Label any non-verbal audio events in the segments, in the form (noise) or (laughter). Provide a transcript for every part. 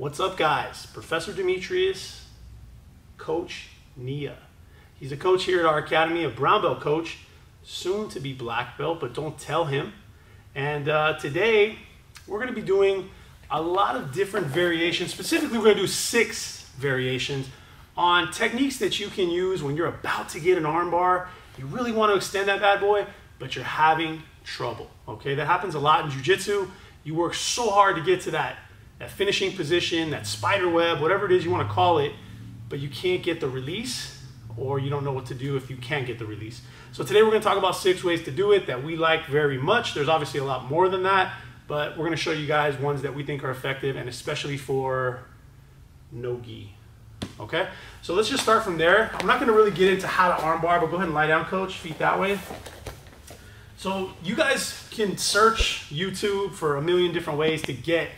What's up, guys? Professor Demetrius, Coach Nia. He's a coach here at our academy, a brown belt coach, soon to be black belt, but don't tell him. And uh, today, we're going to be doing a lot of different variations. Specifically, we're going to do six variations on techniques that you can use when you're about to get an armbar. You really want to extend that bad boy, but you're having trouble. Okay, that happens a lot in jiu-jitsu. You work so hard to get to that that finishing position, that spider web, whatever it is you want to call it, but you can't get the release or you don't know what to do if you can't get the release. So today we're going to talk about six ways to do it that we like very much. There's obviously a lot more than that, but we're going to show you guys ones that we think are effective and especially for no gi. Okay, so let's just start from there. I'm not going to really get into how to armbar, but go ahead and lie down, coach. Feet that way. So you guys can search YouTube for a million different ways to get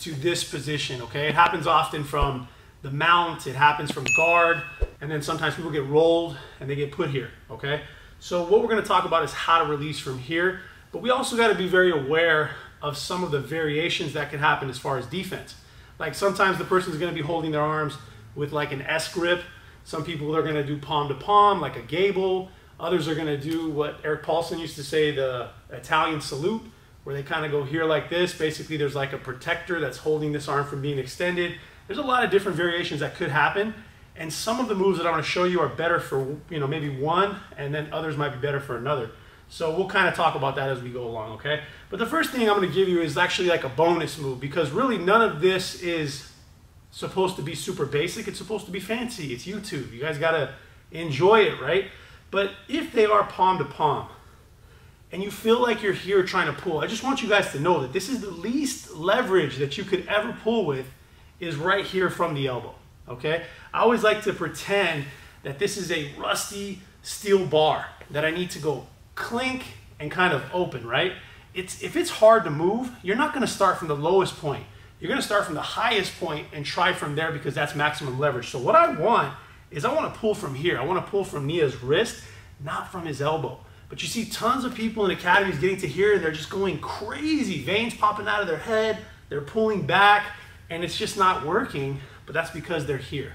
to this position, okay? It happens often from the mount, it happens from guard, and then sometimes people get rolled and they get put here, okay? So what we're gonna talk about is how to release from here, but we also gotta be very aware of some of the variations that can happen as far as defense. Like sometimes the person's gonna be holding their arms with like an S grip. Some people are gonna do palm to palm, like a gable. Others are gonna do what Erik Paulson used to say, the Italian salute, where they kind of go here like this. Basically, there's like a protector that's holding this arm from being extended. There's a lot of different variations that could happen. And some of the moves that I'm going to show you are better for, you know, maybe one, and then others might be better for another. So we'll kind of talk about that as we go along, okay? But the first thing I'm going to give you is actually like a bonus move because really none of this is supposed to be super basic. It's supposed to be fancy. It's YouTube. You guys got to enjoy it, right? But if they are palm to palm, and you feel like you're here trying to pull, I just want you guys to know that this is the least leverage that you could ever pull with is right here from the elbow, okay? I always like to pretend that this is a rusty steel bar that I need to go clink and kind of open, right? It's, if it's hard to move, you're not gonna start from the lowest point. You're gonna start from the highest point and try from there because that's maximum leverage. So what I want is I wanna pull from here. I wanna pull from Nia's wrist, not from his elbow. But you see tons of people in academies getting to here and they're just going crazy. Veins popping out of their head, they're pulling back, and it's just not working, but that's because they're here.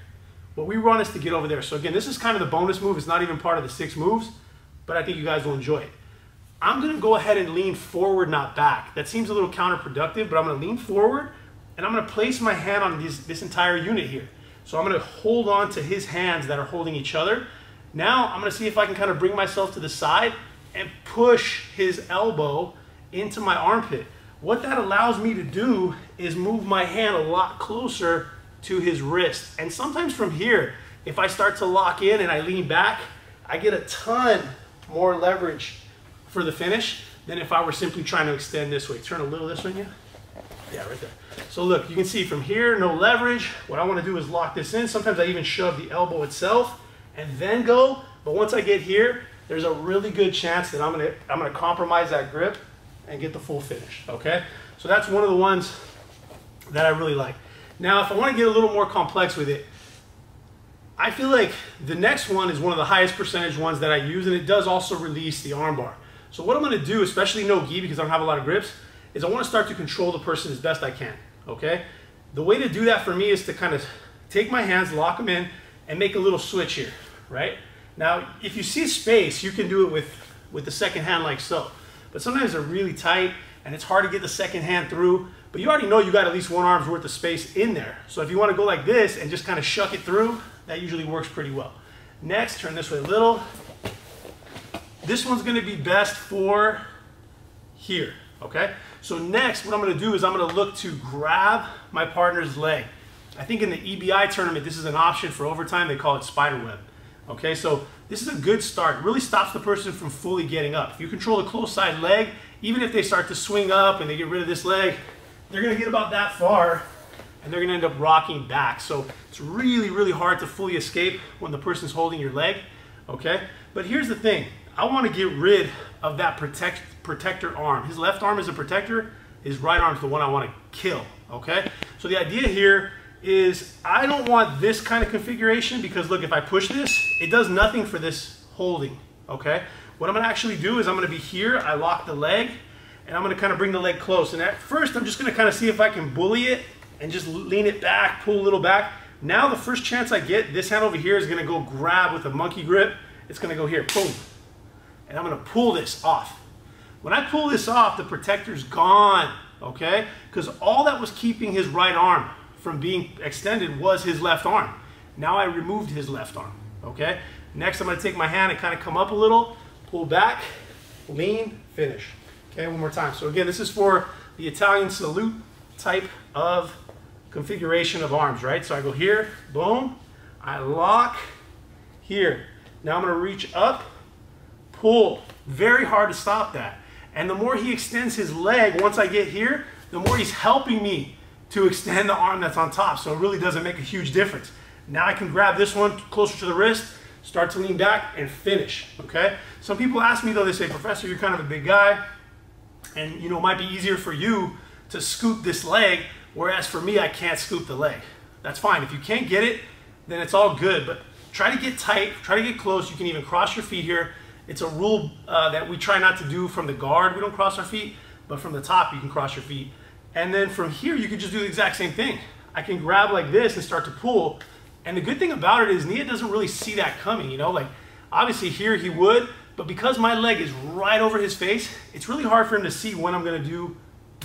What we want is to get over there. So again, this is kind of the bonus move. It's not even part of the six moves, but I think you guys will enjoy it. I'm gonna go ahead and lean forward, not back. That seems a little counterproductive, but I'm gonna lean forward and I'm gonna place my hand on this, this entire unit here. So I'm gonna hold on to his hands that are holding each other now I'm gonna see if I can kind of bring myself to the side and push his elbow into my armpit. What that allows me to do is move my hand a lot closer to his wrist. And sometimes from here, if I start to lock in and I lean back, I get a ton more leverage for the finish than if I were simply trying to extend this way. Turn a little this way, yeah? Yeah, right there. So look, you can see from here, no leverage. What I wanna do is lock this in. Sometimes I even shove the elbow itself and then go. But once I get here, there's a really good chance that I'm gonna, I'm gonna compromise that grip and get the full finish, okay? So that's one of the ones that I really like. Now, if I wanna get a little more complex with it, I feel like the next one is one of the highest percentage ones that I use, and it does also release the armbar. So what I'm gonna do, especially no gi because I don't have a lot of grips, is I wanna start to control the person as best I can, okay? The way to do that for me is to kind of take my hands, lock them in, and make a little switch here right? Now, if you see space, you can do it with, with the second hand like so. But sometimes they're really tight and it's hard to get the second hand through, but you already know you got at least one arm's worth of space in there. So if you wanna go like this and just kind of shuck it through, that usually works pretty well. Next, turn this way a little. This one's gonna be best for here, okay? So next, what I'm gonna do is I'm gonna look to grab my partner's leg. I think in the EBI tournament, this is an option for overtime. They call it spider web. Okay, so this is a good start. It really stops the person from fully getting up. If you control the close side leg, even if they start to swing up and they get rid of this leg, they're gonna get about that far and they're gonna end up rocking back. So it's really, really hard to fully escape when the person's holding your leg, okay? But here's the thing. I wanna get rid of that protect, protector arm. His left arm is a protector, his right arm is the one I wanna kill, okay? So the idea here is I don't want this kind of configuration because look, if I push this, it does nothing for this holding, okay? What I'm gonna actually do is I'm gonna be here, I lock the leg, and I'm gonna kind of bring the leg close. And at first, I'm just gonna kind of see if I can bully it and just lean it back, pull a little back. Now the first chance I get, this hand over here is gonna go grab with a monkey grip. It's gonna go here, boom. And I'm gonna pull this off. When I pull this off, the protector's gone, okay? Because all that was keeping his right arm from being extended was his left arm. Now I removed his left arm, okay? Next, I'm gonna take my hand and kind of come up a little, pull back, lean, finish. Okay, one more time. So again, this is for the Italian salute type of configuration of arms, right? So I go here, boom, I lock here. Now I'm gonna reach up, pull. Very hard to stop that. And the more he extends his leg, once I get here, the more he's helping me to extend the arm that's on top. So it really doesn't make a huge difference. Now I can grab this one closer to the wrist, start to lean back and finish, okay? Some people ask me though, they say, Professor, you're kind of a big guy, and you know, it might be easier for you to scoop this leg, whereas for me, I can't scoop the leg. That's fine. If you can't get it, then it's all good, but try to get tight, try to get close. You can even cross your feet here. It's a rule uh, that we try not to do from the guard. We don't cross our feet, but from the top, you can cross your feet. And then from here, you can just do the exact same thing. I can grab like this and start to pull. And the good thing about it is Nia doesn't really see that coming, you know, like obviously here he would, but because my leg is right over his face, it's really hard for him to see when I'm gonna do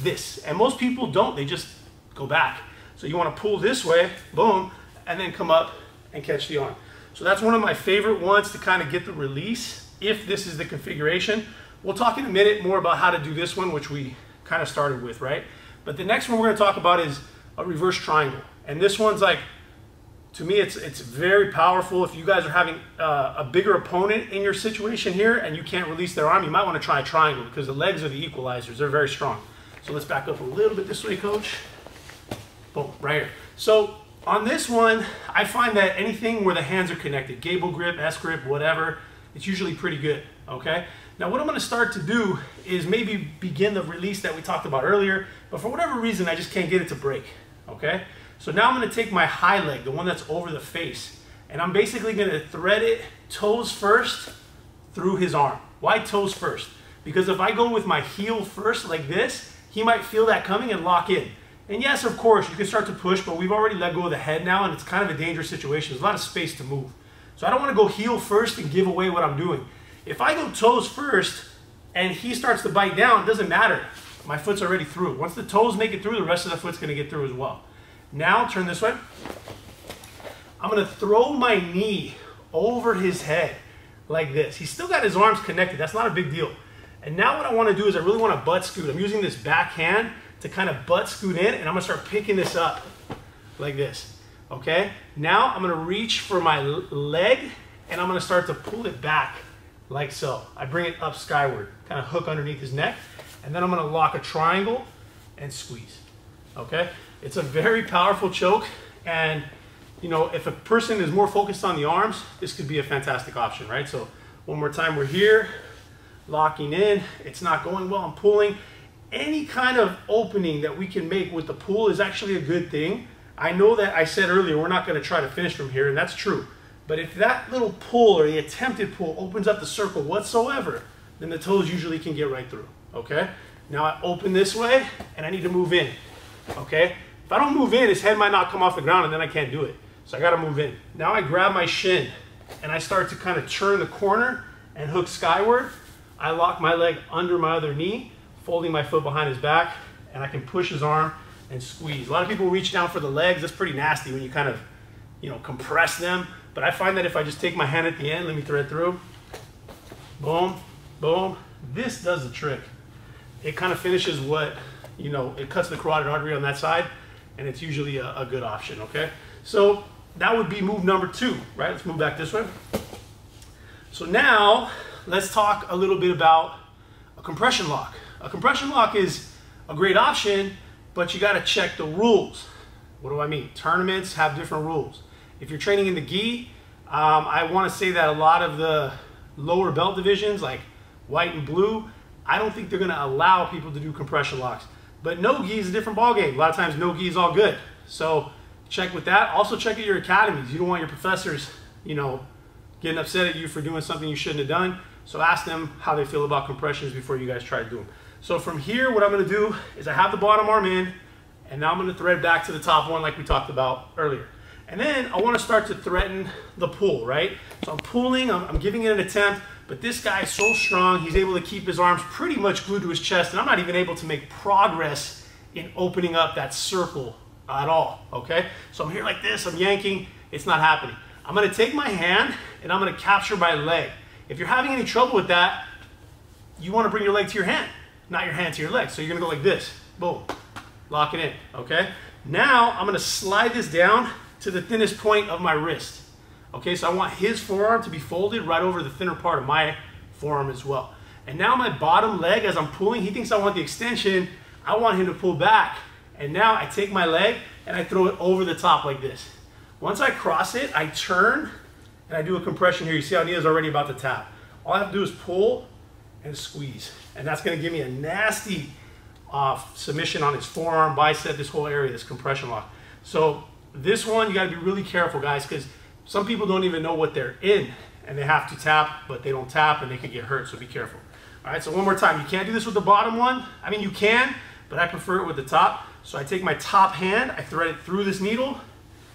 this. And most people don't, they just go back. So you wanna pull this way, boom, and then come up and catch the arm. So that's one of my favorite ones to kind of get the release if this is the configuration. We'll talk in a minute more about how to do this one, which we kind of started with, right? But the next one we're gonna talk about is a reverse triangle. And this one's like, to me, it's, it's very powerful. If you guys are having uh, a bigger opponent in your situation here and you can't release their arm, you might wanna try a triangle because the legs are the equalizers. They're very strong. So let's back up a little bit this way, coach. Boom, right here. So on this one, I find that anything where the hands are connected, gable grip, S grip, whatever, it's usually pretty good, okay? Now what I'm gonna start to do is maybe begin the release that we talked about earlier, but for whatever reason, I just can't get it to break, okay? So now I'm gonna take my high leg, the one that's over the face, and I'm basically gonna thread it toes first through his arm. Why toes first? Because if I go with my heel first like this, he might feel that coming and lock in. And yes, of course, you can start to push, but we've already let go of the head now, and it's kind of a dangerous situation. There's a lot of space to move. So I don't want to go heel first and give away what I'm doing. If I go toes first and he starts to bite down, it doesn't matter. My foot's already through. Once the toes make it through, the rest of the foot's going to get through as well. Now, turn this way. I'm going to throw my knee over his head like this. He's still got his arms connected. That's not a big deal. And now what I want to do is I really want to butt scoot. I'm using this back hand to kind of butt scoot in, and I'm going to start picking this up like this. Okay? Now I'm going to reach for my leg, and I'm going to start to pull it back like so. I bring it up skyward, kind of hook underneath his neck, and then I'm going to lock a triangle and squeeze. Okay? It's a very powerful choke, and you know, if a person is more focused on the arms, this could be a fantastic option, right? So one more time, we're here, locking in. It's not going well, I'm pulling. Any kind of opening that we can make with the pull is actually a good thing. I know that I said earlier, we're not gonna try to finish from here, and that's true. But if that little pull or the attempted pull opens up the circle whatsoever, then the toes usually can get right through, okay? Now I open this way, and I need to move in, okay? If I don't move in, his head might not come off the ground, and then I can't do it. So I gotta move in. Now I grab my shin, and I start to kind of turn the corner and hook skyward. I lock my leg under my other knee, folding my foot behind his back, and I can push his arm and squeeze. A lot of people reach down for the legs. That's pretty nasty when you kind of, you know, compress them. But I find that if I just take my hand at the end, let me thread through, boom, boom, this does the trick. It kind of finishes what, you know, it cuts the carotid artery on that side, and it's usually a, a good option, okay? So that would be move number two, right? Let's move back this way. So now, let's talk a little bit about a compression lock. A compression lock is a great option, but you gotta check the rules. What do I mean? Tournaments have different rules. If you're training in the gi, um, I wanna say that a lot of the lower belt divisions, like white and blue, I don't think they're gonna allow people to do compression locks. But no gi is a different ballgame. A lot of times no gi is all good. So check with that. Also check at your academies. You don't want your professors, you know, getting upset at you for doing something you shouldn't have done. So ask them how they feel about compressions before you guys try to do them. So from here, what I'm gonna do is I have the bottom arm in, And now I'm gonna thread back to the top one like we talked about earlier. And then I wanna start to threaten the pull, right? So I'm pulling, I'm, I'm giving it an attempt, but this guy is so strong, he's able to keep his arms pretty much glued to his chest, and I'm not even able to make progress in opening up that circle at all, okay? So I'm here like this, I'm yanking, it's not happening. I'm gonna take my hand and I'm gonna capture my leg. If you're having any trouble with that, you wanna bring your leg to your hand, not your hand to your leg. So you're gonna go like this, boom, lock it in, okay? Now I'm gonna slide this down to the thinnest point of my wrist. Okay, so I want his forearm to be folded right over the thinner part of my forearm as well. And now my bottom leg, as I'm pulling, he thinks I want the extension, I want him to pull back. And now I take my leg and I throw it over the top like this. Once I cross it, I turn and I do a compression here. You see how Nia's already about to tap. All I have to do is pull and squeeze. And that's gonna give me a nasty uh, submission on his forearm, bicep, this whole area, this compression lock. So this one, you gotta be really careful, guys, because some people don't even know what they're in and they have to tap, but they don't tap and they can get hurt, so be careful. All right, so one more time. You can't do this with the bottom one. I mean, you can, but I prefer it with the top. So I take my top hand, I thread it through this needle,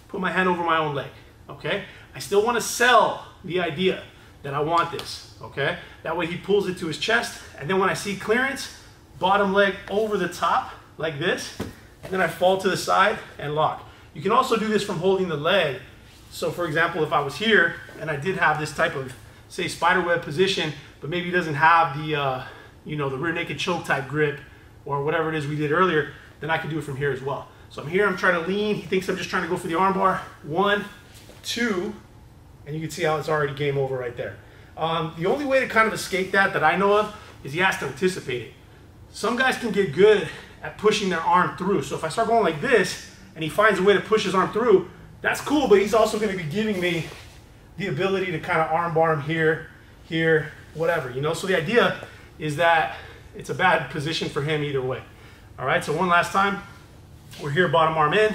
put my hand over my own leg, okay? I still wanna sell the idea that I want this, okay? That way he pulls it to his chest, and then when I see clearance, bottom leg over the top, like this, and then I fall to the side and lock. You can also do this from holding the leg. So for example, if I was here and I did have this type of, say, spiderweb position, but maybe doesn't have the, uh, you know, the rear naked choke type grip or whatever it is we did earlier, then I can do it from here as well. So I'm here, I'm trying to lean. He thinks I'm just trying to go for the armbar. One, two, and you can see how it's already game over right there. Um, the only way to kind of escape that that I know of is he has to anticipate it. Some guys can get good at pushing their arm through. So if I start going like this and he finds a way to push his arm through, that's cool, but he's also gonna be giving me the ability to kind of armbar him here, here, whatever, you know? So the idea is that it's a bad position for him either way. All right, so one last time. We're here, bottom arm in,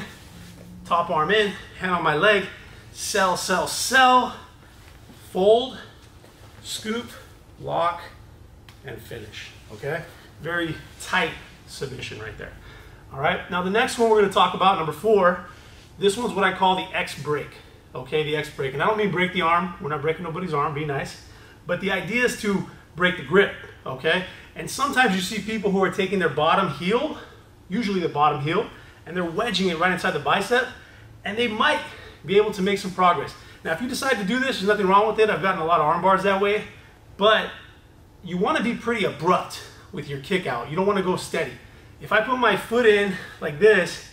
top arm in, hand on my leg, sell, sell, sell, fold, scoop, lock, and finish, okay? Very tight submission right there. All right, now the next one we're gonna talk about, number four, this one's what I call the X break, okay, the X break. And I don't mean break the arm, we're not breaking nobody's arm, be nice. But the idea is to break the grip, okay? And sometimes you see people who are taking their bottom heel, usually the bottom heel, and they're wedging it right inside the bicep, and they might be able to make some progress. Now, if you decide to do this, there's nothing wrong with it. I've gotten a lot of arm bars that way, but you want to be pretty abrupt with your kick out. You don't want to go steady. If I put my foot in like this,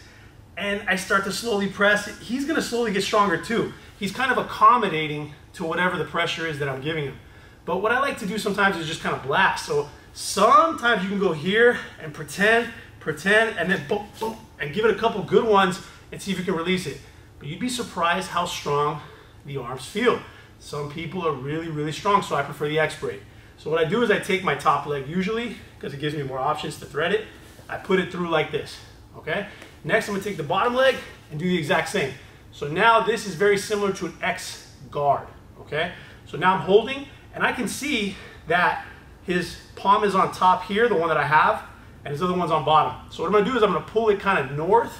and I start to slowly press, he's to slowly get stronger too. He's kind of accommodating to whatever the pressure is that I'm giving him. But what I like to do sometimes is just kind of blast. So sometimes you can go here and pretend, pretend, and then boom, boom, and give it a couple good ones and see if you can release it. But you'd be surprised how strong the arms feel. Some people are really, really strong, so I prefer the X break. So what I do is I take my top leg usually, because it gives me more options to thread it. I put it through like this, okay? Next, I'm gonna take the bottom leg and do the exact same. So now this is very similar to an X guard, okay? So now I'm holding, and I can see that his palm is on top here, the one that I have, and his other one's on bottom. So what I'm gonna do is I'm gonna pull it kind of north,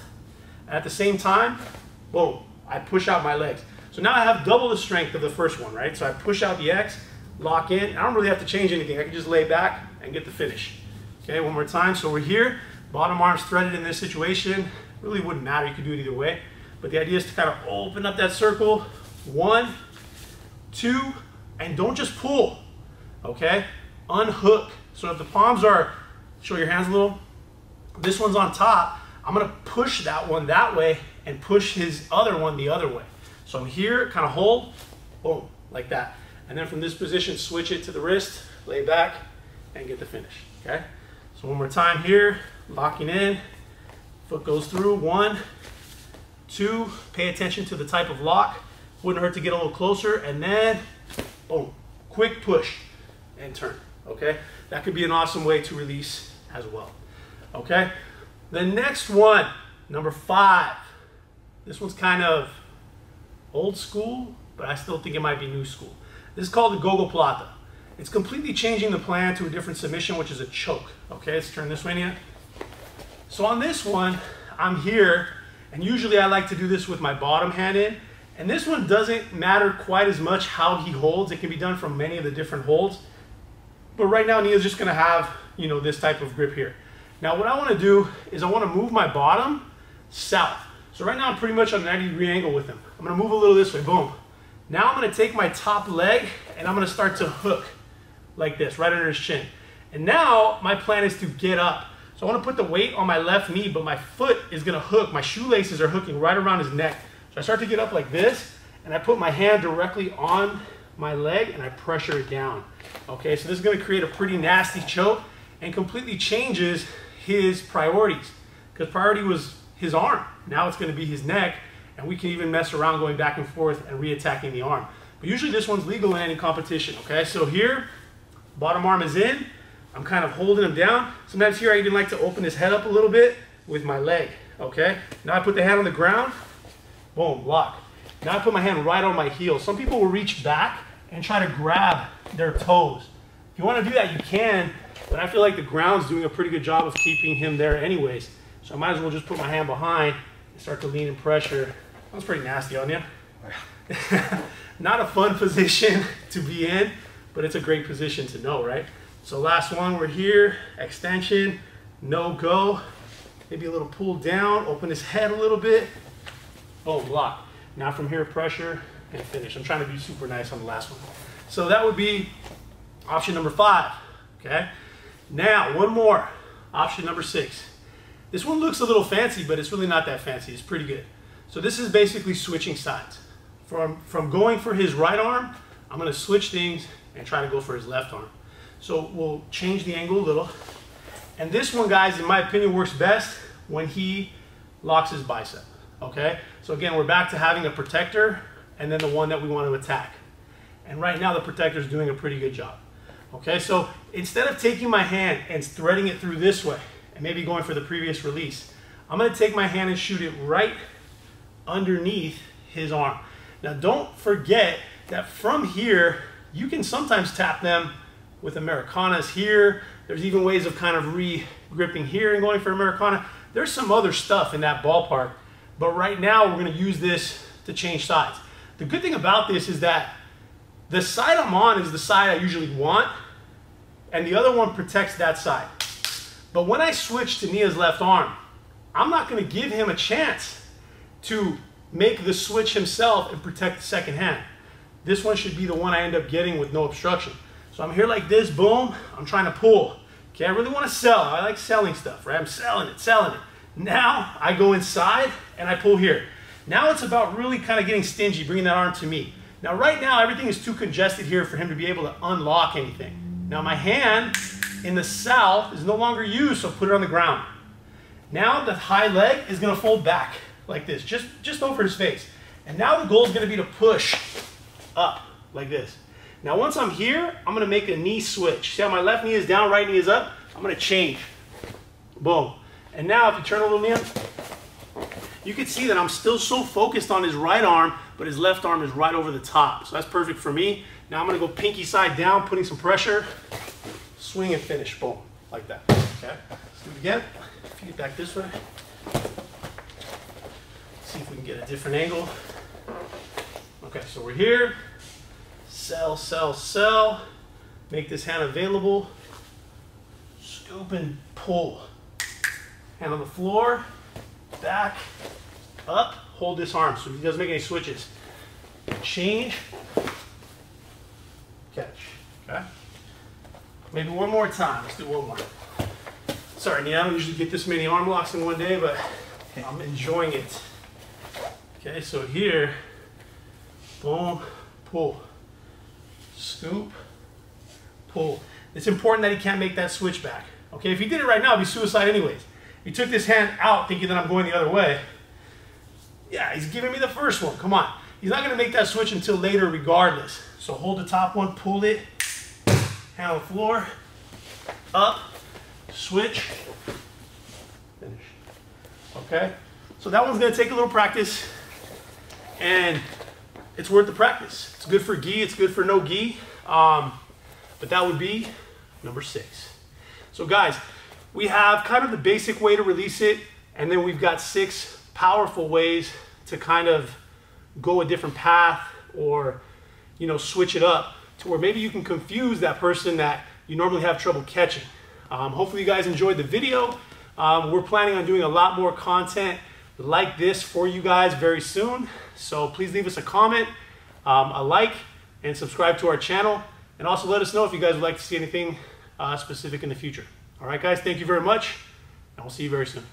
and at the same time, boom, I push out my legs. So now I have double the strength of the first one, right? So I push out the X, lock in. I don't really have to change anything. I can just lay back and get the finish. Okay, one more time. So we're here, bottom arms threaded in this situation. Really wouldn't matter, you could do it either way. But the idea is to kind of open up that circle. One, two, and don't just pull, okay? Unhook. So if the palms are, show your hands a little, this one's on top, I'm gonna push that one that way and push his other one the other way. So I'm here, kind of hold, boom, like that. And then from this position, switch it to the wrist, lay back, and get the finish, okay? So one more time here, locking in, foot goes through, one, two, pay attention to the type of lock. Wouldn't hurt to get a little closer, and then, boom, quick push and turn, okay? That could be an awesome way to release as well, okay? The next one, number five. This one's kind of old school, but I still think it might be new school. This is called the Gogoplata. It's completely changing the plan to a different submission, which is a choke. Okay, let's turn this way in. So on this one, I'm here, and usually I like to do this with my bottom hand in, and this one doesn't matter quite as much how he holds. It can be done from many of the different holds. But right now, Nia's just gonna have, you know, this type of grip here. Now what I wanna do is I wanna move my bottom south. So right now I'm pretty much on a 90 degree angle with him. I'm gonna move a little this way, boom. Now I'm gonna take my top leg and I'm gonna start to hook like this, right under his chin. And now my plan is to get up. So I wanna put the weight on my left knee, but my foot is gonna hook. My shoelaces are hooking right around his neck. So I start to get up like this and I put my hand directly on my leg and I pressure it down. Okay, so this is gonna create a pretty nasty choke and completely changes his priorities. Because priority was his arm. Now it's gonna be his neck and we can even mess around going back and forth and re-attacking the arm. But usually this one's legal in any competition, okay? So here, bottom arm is in. I'm kind of holding him down. Sometimes here I even like to open his head up a little bit with my leg, okay? Now I put the hand on the ground, boom, lock. Now I put my hand right on my heel. Some people will reach back and try to grab their toes. If you want to do that, you can, but I feel like the ground's doing a pretty good job of keeping him there anyways. So I might as well just put my hand behind and start to lean and pressure. That was pretty nasty on you. (laughs) Not a fun position (laughs) to be in, but it's a great position to know, right? So last one, we're here, extension, no go. Maybe a little pull down, open his head a little bit. oh, block. Now from here, pressure and finish. I'm trying to be super nice on the last one. So that would be option number five, okay? Now, one more, option number six. This one looks a little fancy, but it's really not that fancy. It's pretty good. So this is basically switching sides. From, from going for his right arm, I'm gonna switch things and try to go for his left arm. So we'll change the angle a little. And this one, guys, in my opinion, works best when he locks his bicep, okay? So again, we're back to having a protector and then the one that we want to attack. And right now the protector is doing a pretty good job. Okay, so instead of taking my hand and threading it through this way, and maybe going for the previous release, I'm gonna take my hand and shoot it right underneath his arm. Now don't forget that from here, you can sometimes tap them with Americanas here. There's even ways of kind of re-gripping here and going for Americana. There's some other stuff in that ballpark, but right now we're gonna use this to change sides. The good thing about this is that the side I'm on is the side I usually want, and the other one protects that side. But when I switch to Nia's left arm, I'm not gonna give him a chance to make the switch himself and protect the second hand. This one should be the one I end up getting with no obstruction. So I'm here like this, boom, I'm trying to pull. Okay, I really wanna sell. I like selling stuff, right? I'm selling it, selling it. Now I go inside and I pull here. Now it's about really kind of getting stingy, bringing that arm to me. Now right now everything is too congested here for him to be able to unlock anything. Now my hand in the south is no longer used, so put it on the ground. Now the high leg is gonna fold back like this, just, just over his face. And now the goal is gonna be to push up like this. Now once I'm here, I'm gonna make a knee switch. See how my left knee is down, right knee is up? I'm gonna change. Boom. And now if you turn a little up, you can see that I'm still so focused on his right arm, but his left arm is right over the top. So that's perfect for me. Now I'm gonna go pinky side down, putting some pressure, swing and finish, boom, like that, okay? Let's do it again. Feet back this way. See if we can get a different angle. Okay, so we're here. Sell, sell, sell. Make this hand available. Scoop and pull. Hand on the floor back, up, hold this arm so he doesn't make any switches. Change, catch, okay? Maybe one more time, let's do one more. Sorry, Nia, I don't usually get this many arm locks in one day, but I'm enjoying it. Okay, so here, boom, pull, scoop, pull. It's important that he can't make that switch back. Okay, if he did it right now, it'd be suicide anyways. He took this hand out thinking that I'm going the other way. Yeah, he's giving me the first one. Come on. He's not going to make that switch until later regardless. So hold the top one, pull it, hand on the floor, up, switch, finish. Okay? So that one's going to take a little practice, and it's worth the practice. It's good for gi, it's good for no gi, um, but that would be number six. So guys, we have kind of the basic way to release it. And then we've got six powerful ways to kind of go a different path or, you know, switch it up to where maybe you can confuse that person that you normally have trouble catching. Um, hopefully you guys enjoyed the video. Um, we're planning on doing a lot more content like this for you guys very soon. So please leave us a comment, um, a like, and subscribe to our channel. And also let us know if you guys would like to see anything uh, specific in the future. All right, guys, thank you very much, and we'll see you very soon.